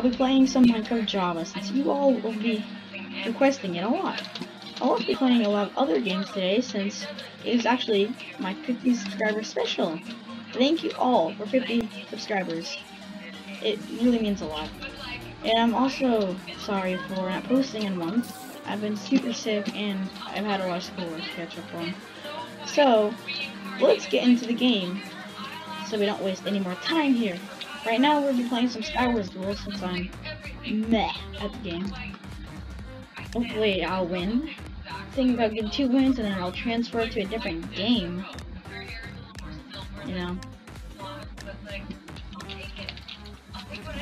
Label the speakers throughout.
Speaker 1: I'll be playing some Minecraft Java since you all will be requesting it a lot. I'll also be playing a lot of other games today since it is actually my 50 subscriber special. Thank you all for 50 subscribers. It really means a lot. And I'm also sorry for not posting in a month. I've been super sick and I've had a lot of schoolwork to catch up on. So, let's get into the game so we don't waste any more time here. Right now we'll be playing some Skywars Duel since I'm meh at the game. Hopefully I'll win. Thinking about getting two wins and then I'll transfer to a different game. You know.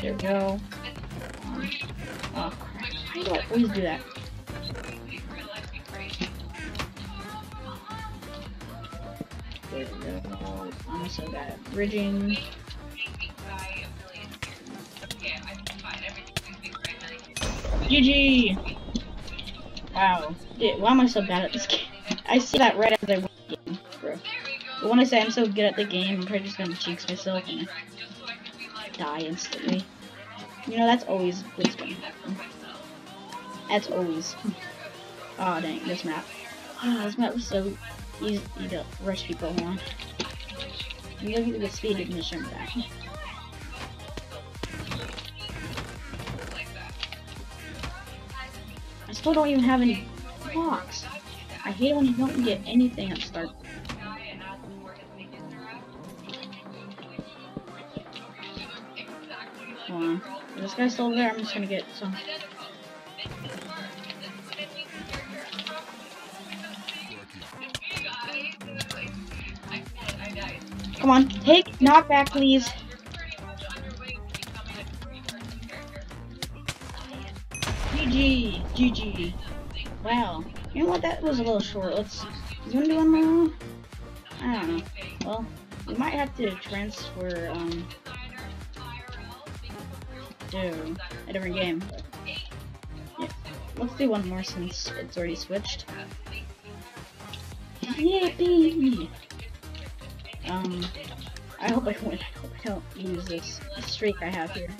Speaker 1: There we go. Oh crap. Why do I always do that? There we go. I'm so bad at bridging. GG! Wow. Dude, why am I so bad at this game? I see that right as I win the game, bro. But when I say I'm so good at the game, I'm probably just gonna jinx myself and die instantly. You know, that's always what's gonna happen. That's always. Oh dang, this map. Oh, this map was so easy to rush people on. I'm gonna get the speed ignition back. Still don't even have any blocks. I hate when you don't get anything at start. Hold on. Is this guy's still there? I'm just gonna get some. Come on, take knockback, please. GG, GG. Wow. You know what? That was a little short. Let's. You wanna do one more? I don't know. Well, we might have to transfer um to a different game. Yeah. Let's do one more since it's already switched. Yippee! Um, I hope I win. I hope I don't lose this streak I have here.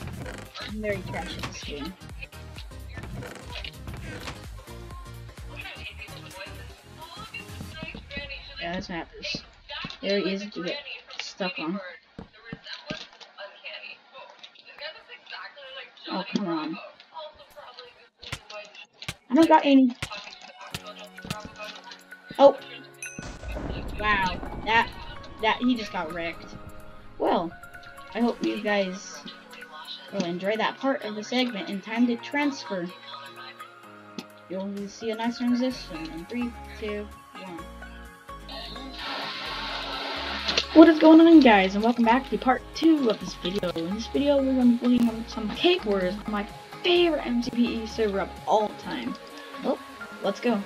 Speaker 1: I'm very trash at this game. as matters. Very easy to get stuck on. Oh, come on. I don't got any. Oh. Wow. That, that, he just got wrecked. Well, I hope you guys will enjoy that part of the segment in time to transfer. You'll see a nice transition in 3, 2, What is going on guys and welcome back to part 2 of this video. In this video we're going to be playing some Cake Wars, on my favorite MCPE server of all time. Oh, let's go.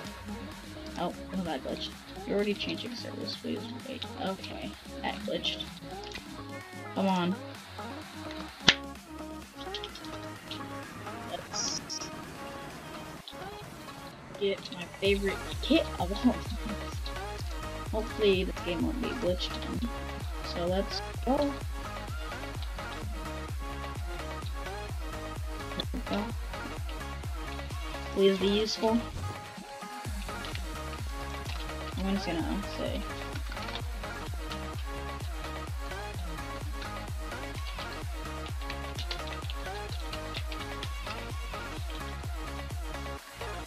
Speaker 1: Oh, no that glitched. You're already changing servers, please wait. Okay, that glitched. Come on. Let's get my favorite kit of all Hopefully this game won't be glitched in. So let's go. Please be useful. I'm just gonna say.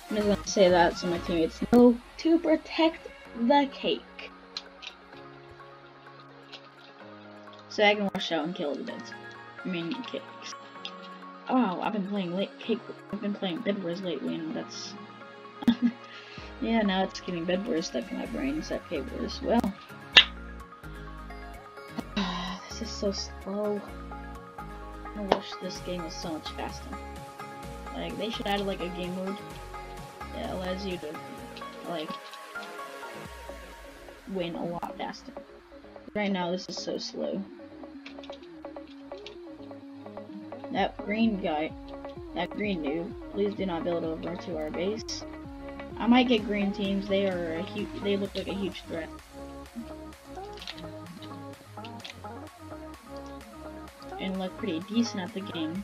Speaker 1: I'm just gonna say that so my teammates know to protect the cake. So I can rush out and kill the beds. I mean, cakes. Oh, I've been playing late cake. I've been playing Bed Wars lately, and that's yeah, now it's getting Bed Wars stuck in my brain instead of Cake Wars. Well, this is so slow. I wish this game was so much faster. Like, they should add like a game mode that allows you to, like, win a lot faster. Right now, this is so slow. That green guy, that green dude, please do not build over to our base. I might get green teams. They are a huge. They look like a huge threat. And look pretty decent at the game.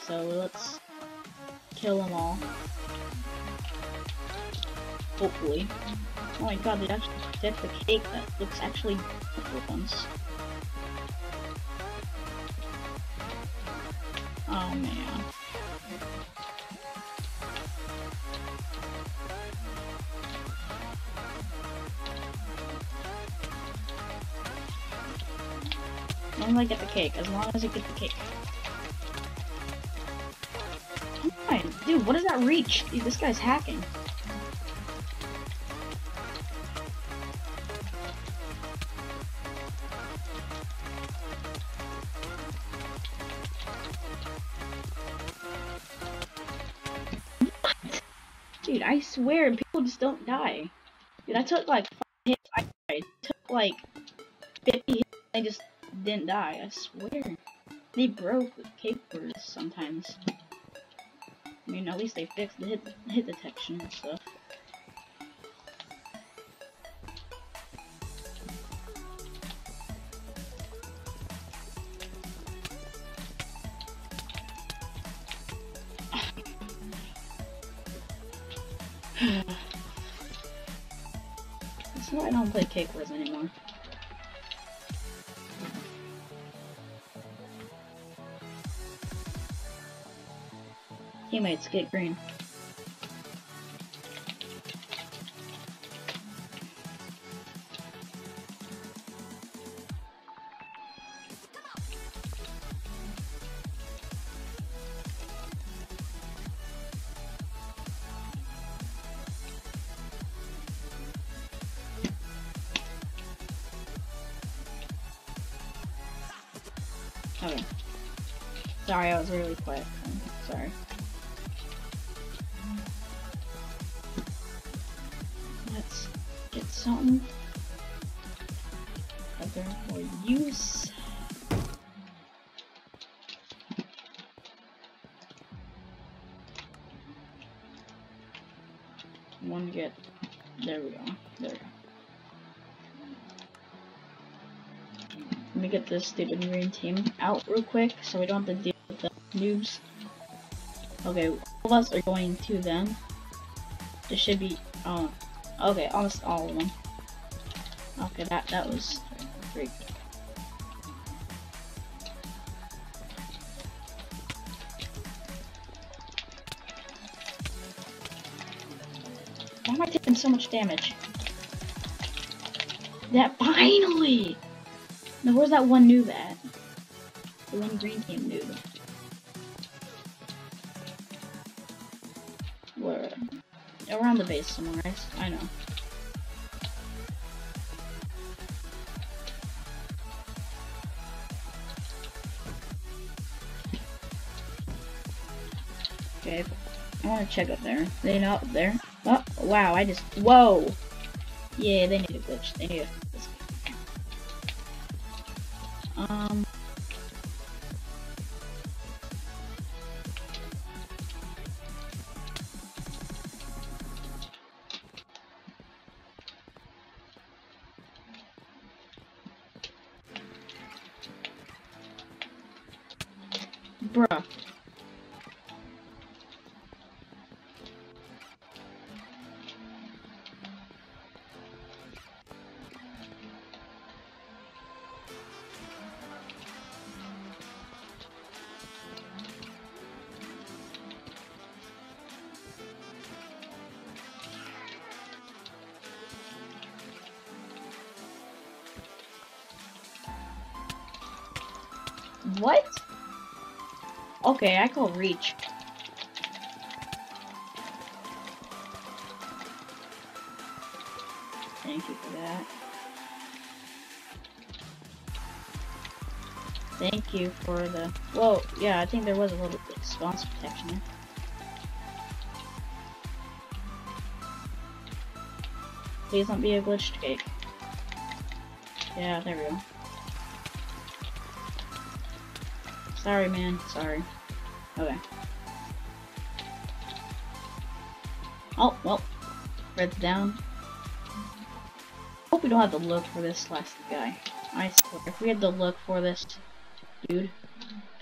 Speaker 1: So let's kill them all. Hopefully. Oh my god, they actually picked the cake that looks actually ones. Oh man. I get the cake, as long as I get the cake. Come on, dude, what does that reach? Dude, this guy's hacking. Don't die. Dude, I took like hits, I died. took like 50 hits, I just didn't die, I swear. They broke with capers sometimes. I mean, at least they fixed the hit, hit detection and stuff. Play Cake anymore. Teammates, get green. Okay. Sorry, I was really quick. Sorry. Let's get something other for use. One get. There we go. There. Let me get this stupid green team out real quick so we don't have to deal with the noobs. Okay, all of us are going to them. This should be, um, okay, almost all of them. Okay, that, that was great. Why am I taking so much damage? That finally! Now where's that one noob at? The one green team noob. Where? Around the base somewhere? I know. Okay, I want to check up there. They not up there. Oh, wow, I just, whoa! Yeah, they need a glitch. They need a um. Bruh. What? Okay, I can reach. Thank you for that. Thank you for the... Well, yeah, I think there was a little bit of spawns protection there. Please don't be a glitched cake. Yeah, there we go. Sorry, man. Sorry. Okay. Oh, well. Red's down. Hope we don't have to look for this last guy. I swear, if we had to look for this dude.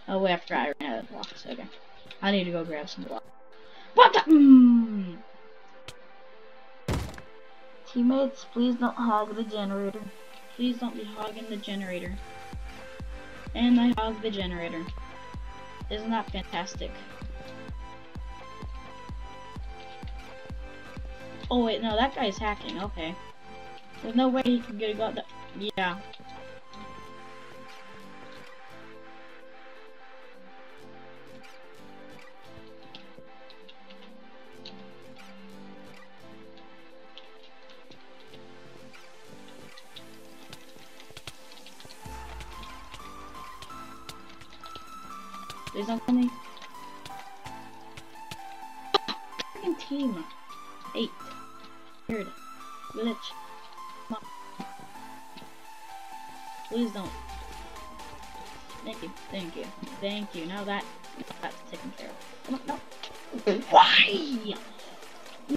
Speaker 1: Oh wait, after I ran out of blocks. Okay. I need to go grab some blocks. What the? Mm. Teammates, please don't hog the generator. Please don't be hogging the generator. And I hog the generator. Isn't that fantastic? Oh wait, no, that guy's hacking. Okay. There's no way he can get got that. Yeah. There's no funny. Fucking team. Eight. Third. Glitch. Come on. Please don't. Thank you. Thank you. Thank you. Now that that's taken care of. Come on, no. Why? You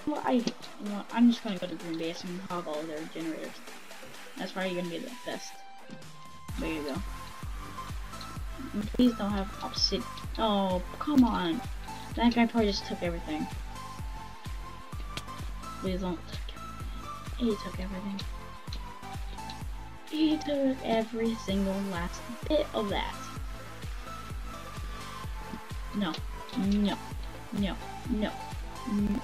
Speaker 1: know what, I, you know what, I'm just gonna go to Green Base and hog all their generators. That's probably gonna be the best. There you go. Please don't have opposite. Oh, come on. That guy probably just took everything. Please don't. He took everything. He took every single last bit of that. No. No. No. No. no.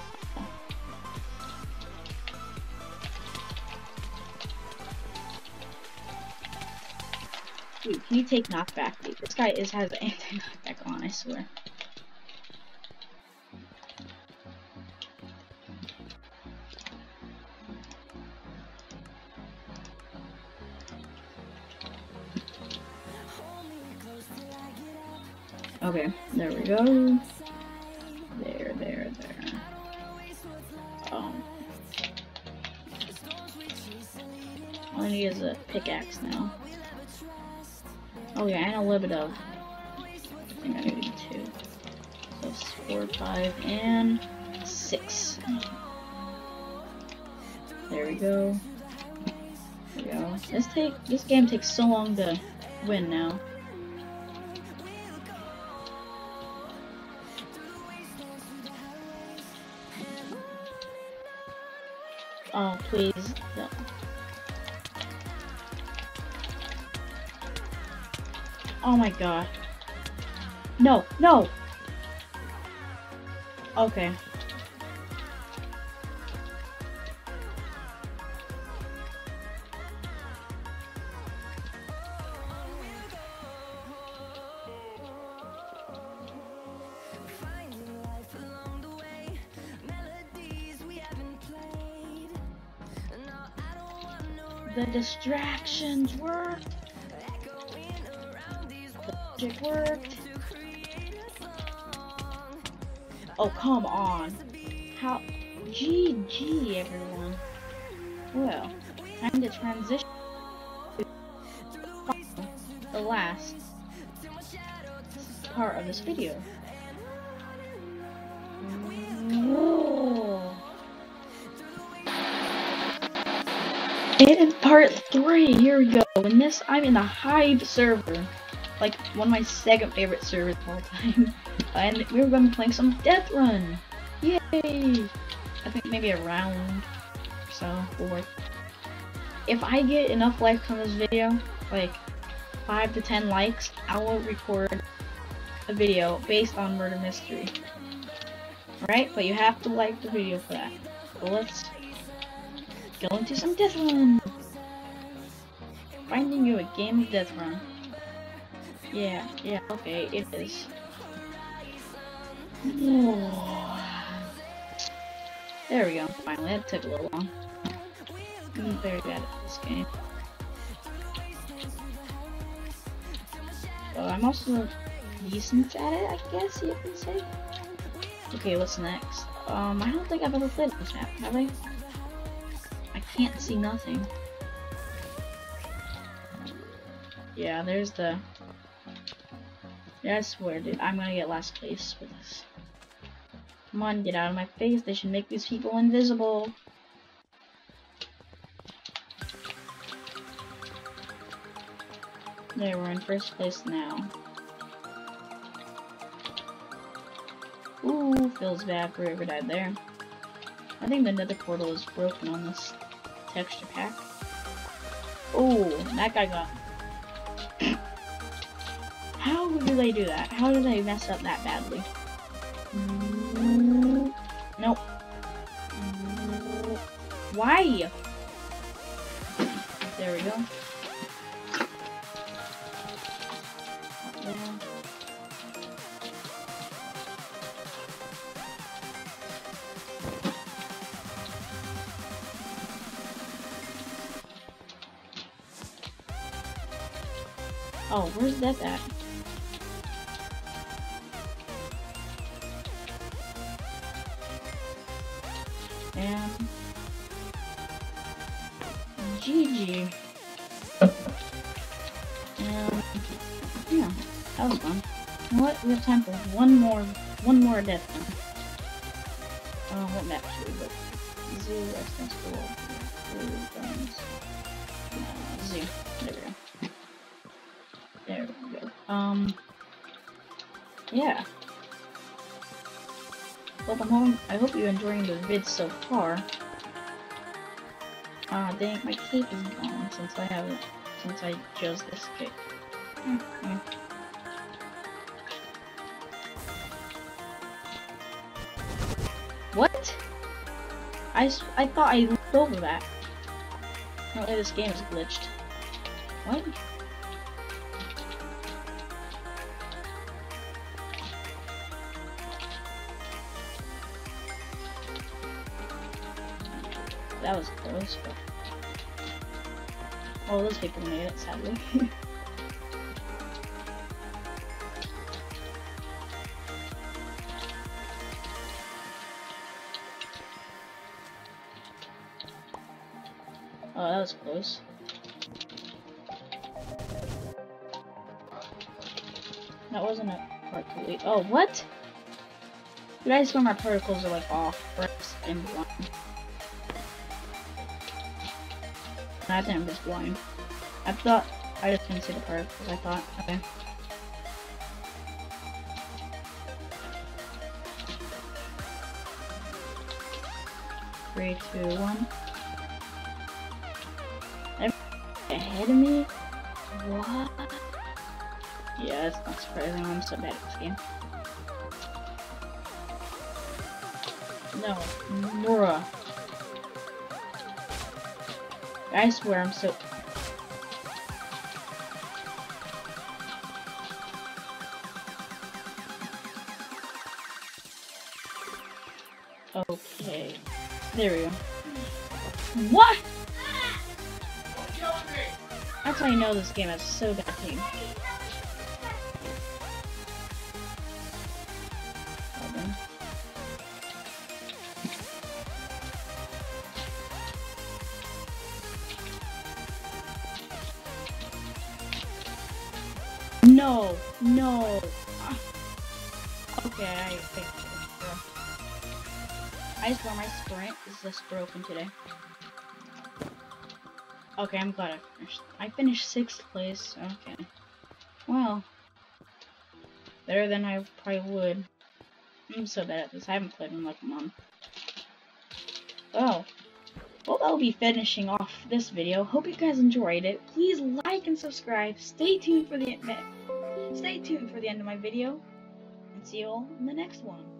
Speaker 1: Dude, can you take knockback? Dude, this guy is has anti-knockback on, I swear. Okay, there we go. There, there, there. Um, all I need is a pickaxe now. Oh yeah, and a little bit of. I think I need two. So four, five, and six. There we go. There we go. This take this game takes so long to win now. Oh please. No. Oh my god. No, no! Okay. The distractions worked. It worked. Oh, come on. How? GG, everyone. Well, time to transition to the last part of this video. In part three, here we go. In this, I'm in the Hive server like one of my second favorite servers of all time. and we are going to be playing some Death Run. Yay! I think maybe a round or so if I get enough likes on this video, like five to ten likes, I will record a video based on murder mystery. Alright, but you have to like the video for that. So let's go into some Death Run. Finding you a game of Death Run. Yeah, yeah, okay, it is. There we go, finally, that took a little long. I'm very bad at this game. But I'm also decent at it, I guess you can say. Okay, what's next? Um, I don't think I've ever played this map, have I? I can't see nothing. Yeah, there's the that's where dude. I'm gonna get last place with this. Come on, get out of my face. They should make these people invisible. There, we're in first place now. Ooh, feels bad for whoever died there. I think the nether portal is broken on this texture pack. Ooh, that guy got how do they do that? How do they mess up that badly? Nope. Why? There we go. Oh, where's that at? Um, yeah. Well, I'm I hope you're enjoying the vid so far. Ah, uh, dang, my cape is gone since I haven't, since I chose this cape. Mm -hmm. What? I, I thought I looked over that. Apparently this game is glitched. What? That was close, but... All those people made it, sadly. Oh, that was close. That wasn't a particle. Oh, what? Did I swear my particles are like off? and. I think I'm just blind. I thought I just didn't see the part because I thought, okay. Three, two, one. Ahead of me? What? Yeah, it's not surprising. I'm so bad at this game. No, Nora. I swear I'm so... Okay. There we go. What? That's how you know this game is so bad No, no. Okay, I think I swear my sprint is just broken today. Okay, I'm glad I finished. I finished sixth place. Okay. Well, better than I probably would. I'm so bad at this. I haven't played in like a month. Oh. Well, well, that'll be finishing off this video. Hope you guys enjoyed it. Please like and subscribe. Stay tuned for the Stay tuned for the end of my video, and see you all in the next one.